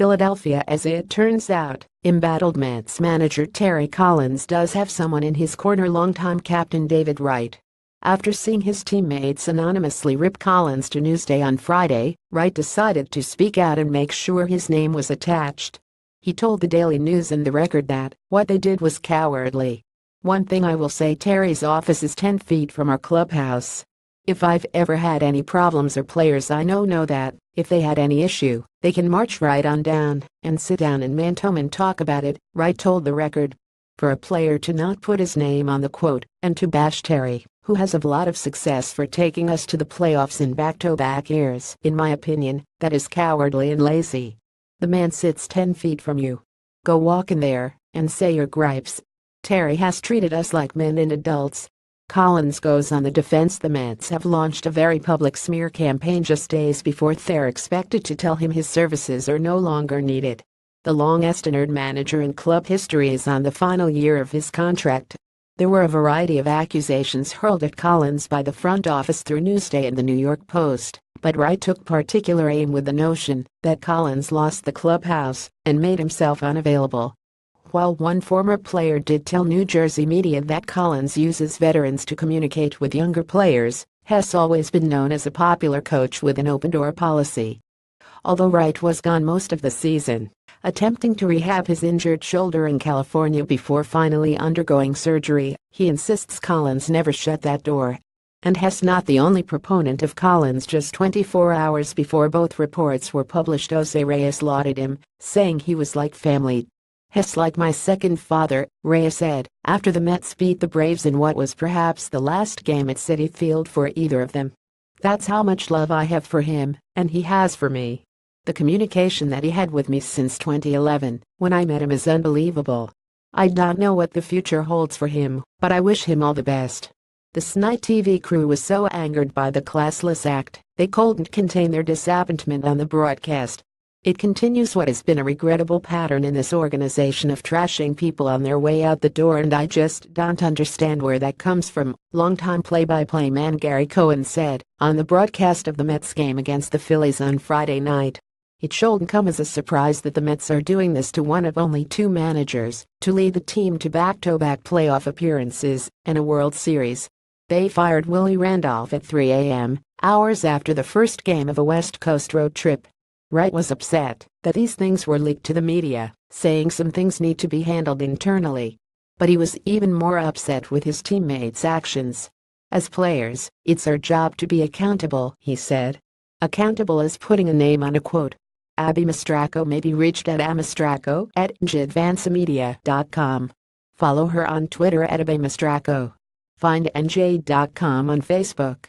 Philadelphia As it turns out, embattled Mets manager Terry Collins does have someone in his corner longtime captain David Wright. After seeing his teammates anonymously rip Collins to Newsday on Friday, Wright decided to speak out and make sure his name was attached. He told the Daily News and the Record that what they did was cowardly. One thing I will say Terry's office is 10 feet from our clubhouse. If I've ever had any problems or players I know know that, if they had any issue, they can march right on down and sit down in Mantom and talk about it, Wright told the record. For a player to not put his name on the quote and to bash Terry, who has a lot of success for taking us to the playoffs in back-to-back years, in my opinion, that is cowardly and lazy. The man sits 10 feet from you. Go walk in there and say your gripes. Terry has treated us like men and adults, Collins goes on the defense the Mets have launched a very public smear campaign just days before they're expected to tell him his services are no longer needed. The longest-tenured manager in club history is on the final year of his contract. There were a variety of accusations hurled at Collins by the front office through Newsday and the New York Post, but Wright took particular aim with the notion that Collins lost the clubhouse and made himself unavailable while one former player did tell New Jersey media that Collins uses veterans to communicate with younger players, Hess always been known as a popular coach with an open-door policy. Although Wright was gone most of the season, attempting to rehab his injured shoulder in California before finally undergoing surgery, he insists Collins never shut that door. And Hess not the only proponent of Collins just 24 hours before both reports were published Jose Reyes lauded him, saying he was like family Hess like my second father, Reyes said, after the Mets beat the Braves in what was perhaps the last game at Citi Field for either of them. That's how much love I have for him, and he has for me. The communication that he had with me since 2011, when I met him is unbelievable. I don't know what the future holds for him, but I wish him all the best. The SNY TV crew was so angered by the classless act, they couldn't contain their disappointment on the broadcast. It continues what has been a regrettable pattern in this organization of trashing people on their way out the door and I just don't understand where that comes from, longtime play-by-play man Gary Cohen said, on the broadcast of the Mets game against the Phillies on Friday night. It shouldn't come as a surprise that the Mets are doing this to one of only two managers to lead the team to back-to-back playoff appearances and a World Series. They fired Willie Randolph at 3 a.m., hours after the first game of a West Coast road trip. Wright was upset that these things were leaked to the media, saying some things need to be handled internally. But he was even more upset with his teammates' actions. As players, it's our job to be accountable, he said. Accountable is putting a name on a quote. Abby Mastracco may be reached at amastracco at njadvancemedia.com. Follow her on Twitter at abbymastracco. Find NJ.com on Facebook.